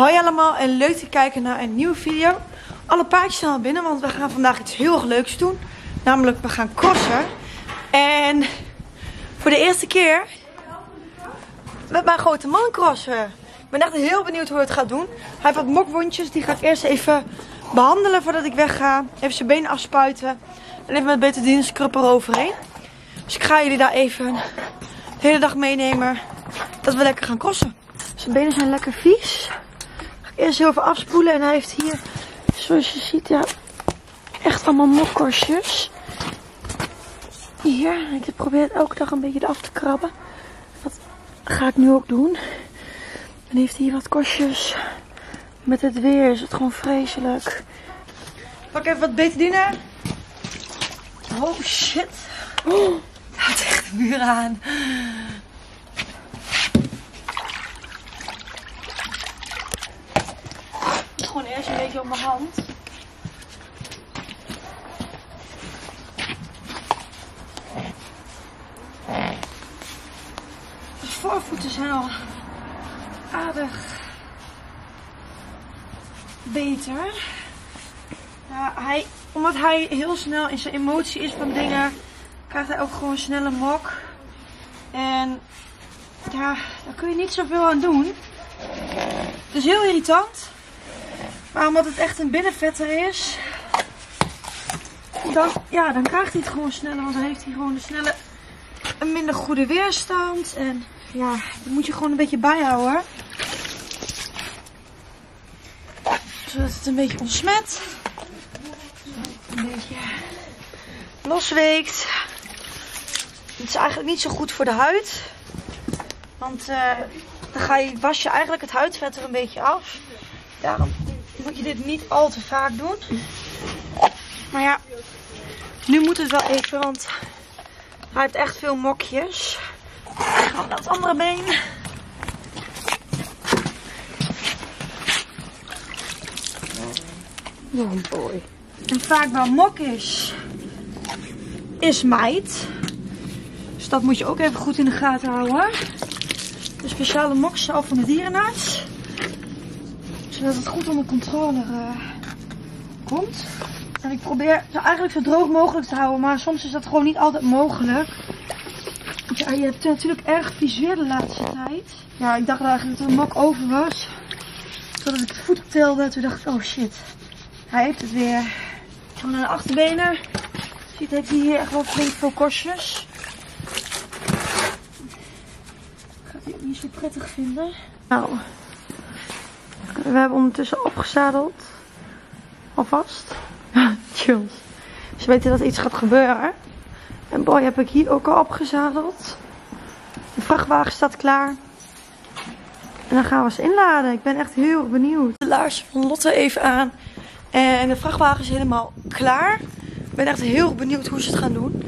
Hoi allemaal en leuk te kijken naar een nieuwe video. Alle paardjes zijn al binnen, want we gaan vandaag iets heel erg leuks doen. Namelijk, we gaan crossen. En voor de eerste keer met mijn grote man crossen. Ik ben echt heel benieuwd hoe hij het gaat doen. Hij heeft wat mokwondjes, die ga ik eerst even behandelen voordat ik wegga. Even zijn benen afspuiten. En even met betadine scrub eroverheen. Dus ik ga jullie daar even de hele dag meenemen. Dat we lekker gaan crossen. Zijn benen zijn lekker vies. Eerst heel even afspoelen. En hij heeft hier, zoals je ziet, ja, echt allemaal mokkorstjes. Hier, ik probeer het elke dag een beetje eraf te krabben. Dat ga ik nu ook doen. En heeft hier wat korstjes. Met het weer is het gewoon vreselijk. Pak even wat betadine. Oh shit. Oh, het gaat echt de muur aan. Gewoon eerst een beetje op mijn hand. De voorvoeten zijn al aardig beter. Hij, omdat hij heel snel in zijn emotie is van dingen, krijgt hij ook gewoon snelle mok. En ja, daar kun je niet zoveel aan doen. Het is heel irritant. Maar omdat het echt een binnenvetter is, dan, ja, dan krijgt hij het gewoon sneller. Want dan heeft hij gewoon een snelle, een minder goede weerstand. En ja, dat moet je gewoon een beetje bijhouden. Zodat het een beetje ontsmet. Een beetje losweekt. Het is eigenlijk niet zo goed voor de huid. Want uh, dan ga je, was je eigenlijk het huidvet er een beetje af. Daarom moet je dit niet al te vaak doen. Maar ja, nu moet het wel even, want hij heeft echt veel mokjes. We naar het andere been. Oh boy. En vaak waar mok is, is meid. Dus dat moet je ook even goed in de gaten houden. De speciale mokcel van de dierenarts. Zodat het goed onder controle uh, komt. En ik probeer het eigenlijk zo droog mogelijk te houden. Maar soms is dat gewoon niet altijd mogelijk. Ja, je hebt natuurlijk erg visueel de laatste tijd. Ja, ik dacht eigenlijk dat een mok over was. Totdat ik het voet telde. Toen dacht ik, oh shit. Hij heeft het weer. Van de achterbenen. Ziet, heeft hij hier echt wel flink veel korstjes. Gaat hij ook niet zo prettig vinden. Nou, we hebben ondertussen opgezadeld. Alvast. Chills. Ze weten dat iets gaat gebeuren. En boy, heb ik hier ook al opgezadeld. De vrachtwagen staat klaar. En dan gaan we ze inladen. Ik ben echt heel benieuwd. De laars van Lotte even aan. En de vrachtwagen is helemaal klaar. Ik ben echt heel benieuwd hoe ze het gaan doen.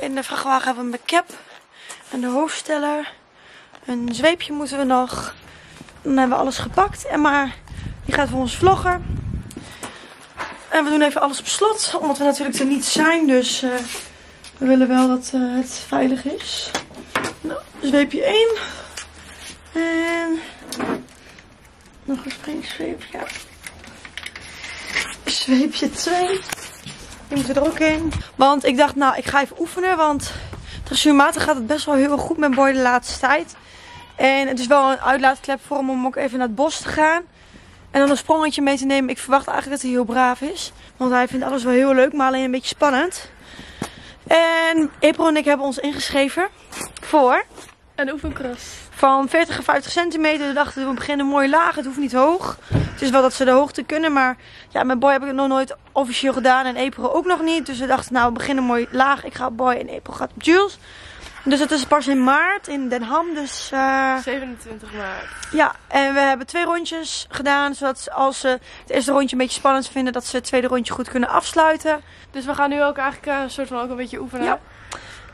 In de vrachtwagen hebben we een cap. En de hoofdsteller. Een zweepje moeten we nog. Dan hebben we alles gepakt. En maar die gaat voor ons vloggen. En we doen even alles op slot. Omdat we natuurlijk er niet zijn. Dus uh, we willen wel dat uh, het veilig is. Nou, zweepje 1. En nog een springzweep. Ja. Zweepje 2. Die moeten er ook in. Want ik dacht, nou, ik ga even oefenen. Want dressuurmatig gaat het best wel heel goed met Boy de laatste tijd. En het is wel een uitlaatklep voor hem om ook even naar het bos te gaan. En dan een sprongetje mee te nemen. Ik verwacht eigenlijk dat hij heel braaf is. Want hij vindt alles wel heel leuk, maar alleen een beetje spannend. En April en ik hebben ons ingeschreven voor een oefencross. Van 40 en 50 centimeter. We dachten we beginnen mooi laag. Het hoeft niet hoog. Het is wel dat ze de hoogte kunnen. Maar ja, met Boy heb ik het nog nooit officieel gedaan. En April ook nog niet. Dus we dachten nou we beginnen mooi laag. Ik ga op Boy en April gaat op Jules. Dus het is pas in maart in Den Ham. Dus, uh, 27 maart. Ja, en we hebben twee rondjes gedaan. Zodat als ze het eerste rondje een beetje spannend vinden, dat ze het tweede rondje goed kunnen afsluiten. Dus we gaan nu ook eigenlijk een soort van ook een beetje oefenen. Ja.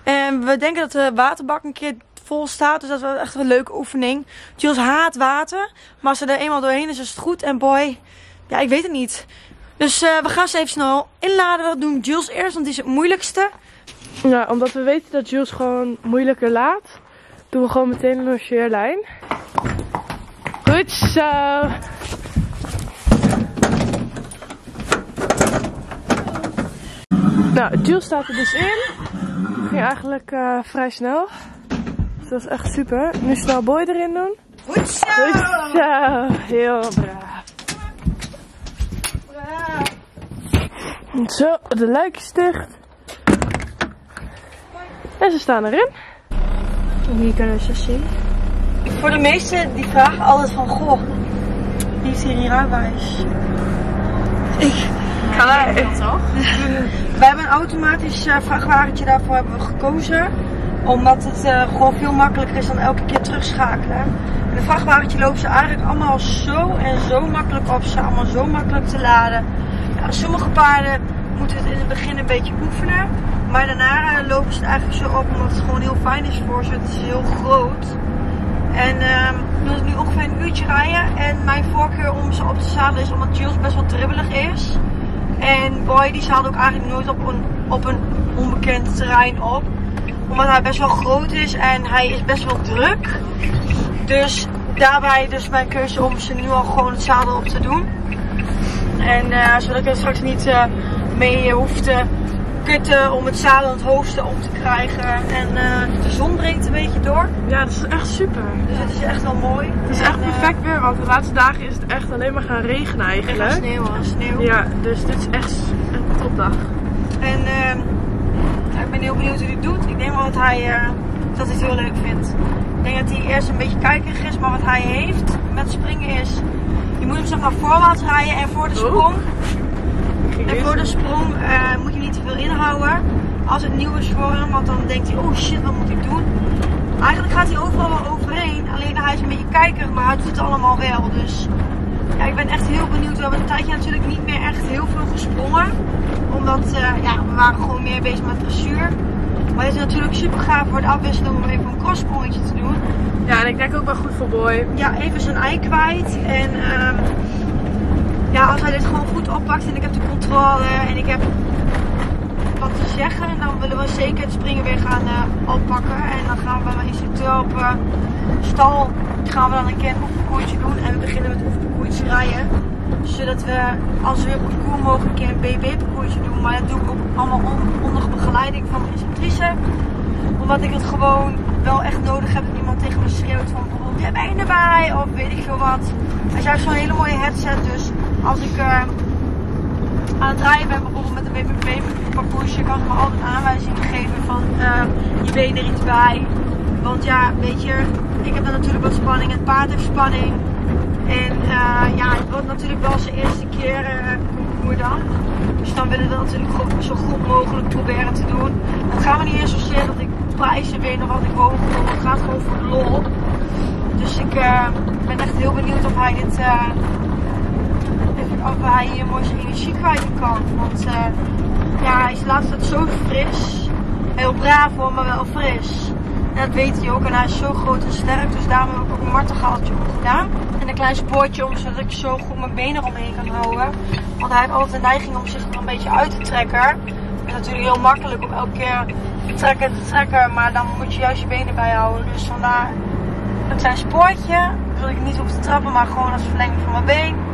En we denken dat de waterbak een keer vol staat. Dus dat is echt een leuke oefening. Jules haat water. Maar als ze er eenmaal doorheen is, is het goed. En boy, ja, ik weet het niet. Dus uh, we gaan ze even snel inladen. Dat doen Jules eerst, want die is het moeilijkste ja omdat we weten dat Jules gewoon moeilijker laat, doen we gewoon meteen een logeerlijn. Goed zo! Nou, Jules staat er dus in. Ging eigenlijk eh, vrij snel. Dus dat is echt super. Nu snel Boy erin doen. Goed zo! Zo! Heel braaf. Braaf! Zo, de luikjes dicht. En ze staan erin. Hier kunnen ze zien. Voor de meesten die vragen altijd van, goh, wie is hier niet rijbewijs? Ik ga toch? We hebben een automatisch eh, vrachtwagentje daarvoor hebben we gekozen. Omdat het eh, gewoon veel makkelijker is dan elke keer terugschakelen. En een vrachtwagentje loopt ze eigenlijk allemaal zo en zo makkelijk op. Ze zijn allemaal zo makkelijk te laden. Ja, sommige paarden moeten het in het begin een beetje oefenen. Maar daarna eh, lopen ze het eigenlijk zo op omdat het gewoon heel fijn is voor ze. Het is heel groot. En ehm ik nu ongeveer een uurtje rijden. En mijn voorkeur om ze op te zadelen is omdat Jules best wel dribbelig is. En Boy die zadelt ook eigenlijk nooit op een, op een onbekend terrein op. Omdat hij best wel groot is en hij is best wel druk. Dus daarbij dus mijn keuze om ze nu al gewoon het zadel op te doen. En eh, zodat ik er straks niet eh, mee hoef te kutten om het zadel en het te krijgen. En eh, de zon breekt een beetje door. Ja, dat is echt super. Dus het is echt wel mooi. Het is echt perfect weer, want de laatste dagen is het echt alleen maar gaan regenen En eigenlijk. sneeuw, en sneeuw. Ja, dus dit is echt een topdag. En ehm, ik ben heel benieuwd hoe hij het doet. Ik denk wel dat hij, eh, dat hij het heel leuk vindt. Ik denk dat hij eerst een beetje kijkerig is, maar wat hij heeft met springen is... Je moet hem zeg maar voorwaarts rijden en voor de sprong, en voor de sprong eh, moet je niet te veel inhouden. Als het nieuw is voor hem, want dan denkt hij, oh shit, wat moet ik doen? Eigenlijk gaat hij overal wel overheen. Alleen hij is een beetje kijkerig, maar hij doet het allemaal wel. Dus ja, ik ben echt heel benieuwd. We hebben een tijdje natuurlijk niet meer echt heel veel gesprongen. Omdat eh, ja, we waren gewoon meer bezig met dressuur. Maar het is natuurlijk super gaaf voor de afwisseling om even een crosssprongetje te doen. Ja, en ik denk ook wel goed voor Boy. Ja, even zijn ei kwijt. En ehm, ja, als hij dit gewoon goed oppakt en ik heb de controle en ik heb wat te zeggen, dan willen we zeker het springen weer gaan eh, oppakken. En dan gaan we mijn instructeur op eh, stal gaan we dan een keer een oefenkoertje doen. En we beginnen met oefenkoertje rijden. Zodat we, als we weer op parcours mogen, een keer een BB-parcoursje doen. Maar dat doe ik ook allemaal on- onder begeleiding van mijn instructrice. Omdat ik het gewoon wel echt nodig heb dat iemand tegen me schreeuwt van bijvoorbeeld, ja, ben je erbij? Of weet ik veel wat. Hij heeft zo'n hele mooie headset, dus als ik eh, aan het rijden ben, bijvoorbeeld met een BBB-parcoursje, kan ze me altijd aanwijzingen geven van eh, je been er iets bij. Want ja, weet je, ik heb dan natuurlijk wat spanning, het paard heeft spanning. En eh, ja, het wordt natuurlijk wel zijn eerste keer concours dan. Dus dan willen we dat natuurlijk zo goed mogelijk proberen te doen. Het gaat me niet eens zozeer dat ik prijzen win of wat ik hoog wil. Het gaat gewoon voor de lol. Dus ik ben echt heel benieuwd of hij dit, of hij hier mooi zijn energie kwijt kan. Want eh, ja, hij is de laatste tijd zo fris. Heel braaf hoor, maar wel fris. En dat weet hij ook. En hij is zo groot en sterk. Dus daarom heb ik ook een martengaaltje op gedaan. En een klein spoortje om, zodat ik zo goed mijn benen eromheen kan houden. Want hij heeft altijd de neiging om zich er een beetje uit te trekken. Het is natuurlijk heel makkelijk om elke keer te trekken te trekken. Maar dan moet je juist je benen bijhouden. Dus vandaar een klein spoortje. Zodat ik niet hoef te trappen, maar gewoon als verlenging van mijn been.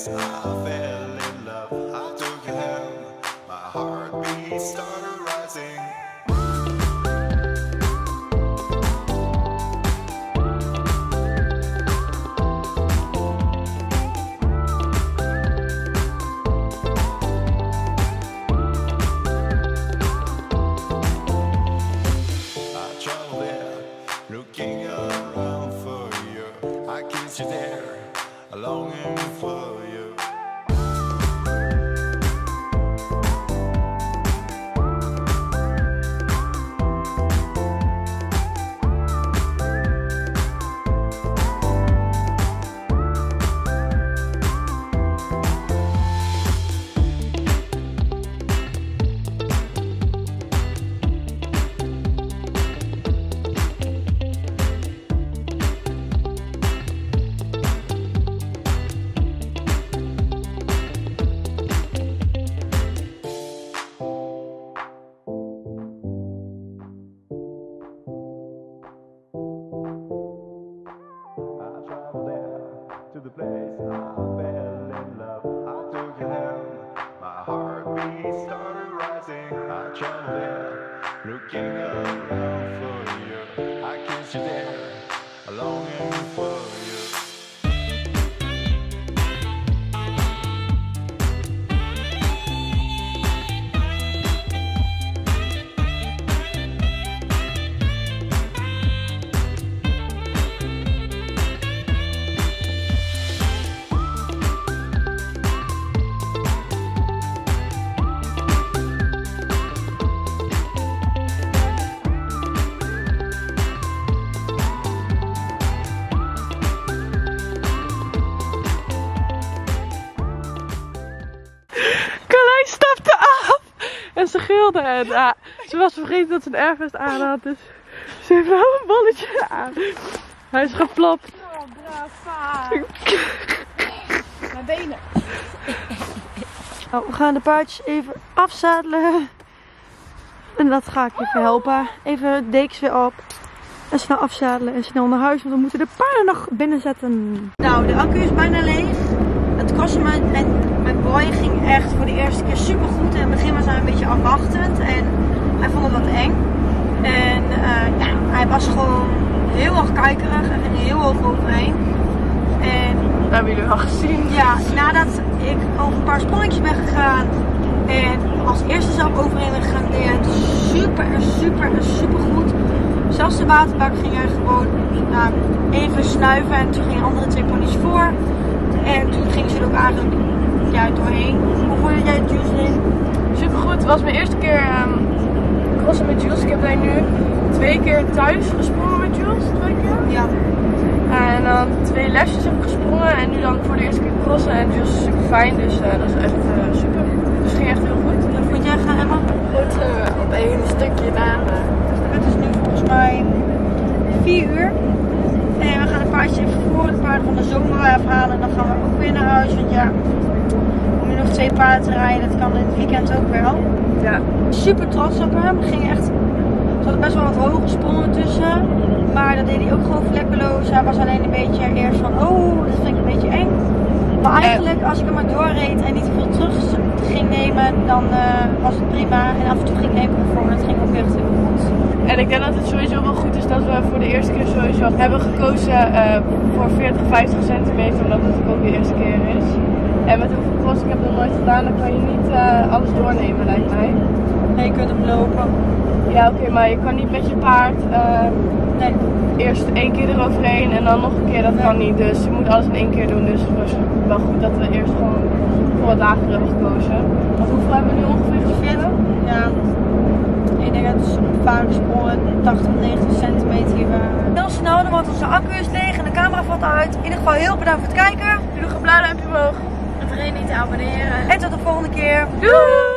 eyes off. started rising. I trembled, looking up. En ah, ze was vergeten dat ze een airvest aan had, dus ze heeft wel een bolletje aan. Hij is geplopt. Mijn benen. Nou, we gaan de paardjes even afzadelen. En dat ga ik even helpen. Even de dekens weer op. En snel afzadelen en snel naar huis, want we moeten de paarden nog binnen zetten. Nou, de accu is bijna leeg. Het crossen met, met, met Boy ging echt voor de eerste keer super goed. In het begin was hij een beetje afwachtend en hij vond het wat eng. En eh, ja, hij was gewoon heel erg kuikerig en ging heel hoog overheen. En Dat hebben jullie al gezien. ja, nadat ik over een paar sprongetjes ben gegaan en als eerste zelf overheen ben gegaan, deed hij het super, super, super goed. Zelfs de waterbak ging er gewoon nou, even snuiven en toen gingen andere twee ponies voor. En toen gingen ze er ook eigenlijk ja, doorheen. Hoe vond jij het juice in? Super goed. Het was mijn eerste keer ehm crossen met Jules. Ik heb daar nu twee keer thuis gesprongen met Jules. Twee keer. Ja, En dan twee lesjes heb ik gesprongen. En nu dan voor de eerste keer crossen. En Jules is super fijn. Dus eh, dat is echt eh, super. Dus het ging echt heel goed. wat vond jij gaan Emma? Goed eh, op één stukje na. Het is nu volgens mij 4 uur. Paardje even voor het paard van de zomer afhalen. En dan gaan we ook weer naar huis. Want ja, om nu nog twee paarden te rijden, dat kan in het weekend ook wel. Ja. Super trots op hem. Ging echt, er best wel wat hoge sprongen tussen. Maar dat deed hij ook gewoon vlekkeloos. Hij was alleen een beetje eerst van, oh, dat vind ik een beetje eng. Maar eigenlijk, als ik hem maar doorreed en niet te veel terug ging nemen, dan eh, was het prima. En af en toe ging ik even voor, het ging ook echt heel goed. En ik denk dat het sowieso wel goed is dat we voor de eerste keer sowieso hebben gekozen eh, voor 40, 50 centimeter, omdat het ook de eerste keer is. En met hoeveel cross ik heb nog nooit gedaan, dan kan je niet eh, alles doornemen, lijkt mij. Nee, je kunt hem lopen. Ja, oké, maar je kan niet met je paard eh, Nee. eerst één keer eroverheen en dan nog een keer, dat kan niet. Dus je moet alles in één keer doen, dus het was wel goed dat we eerst gewoon voor wat lager hebben gekozen. Want hoeveel hebben we nu ongeveer gesprongen? Ja, ik denk dat het vaak sprongen 80, 90 centimeter hier waren. Heel snel, want onze accu is leeg en de camera valt uit. In ieder geval heel bedankt voor het kijken. Doe nog een blauw duimpje omhoog. Vergeet niet te abonneren. En tot de volgende keer. Doei!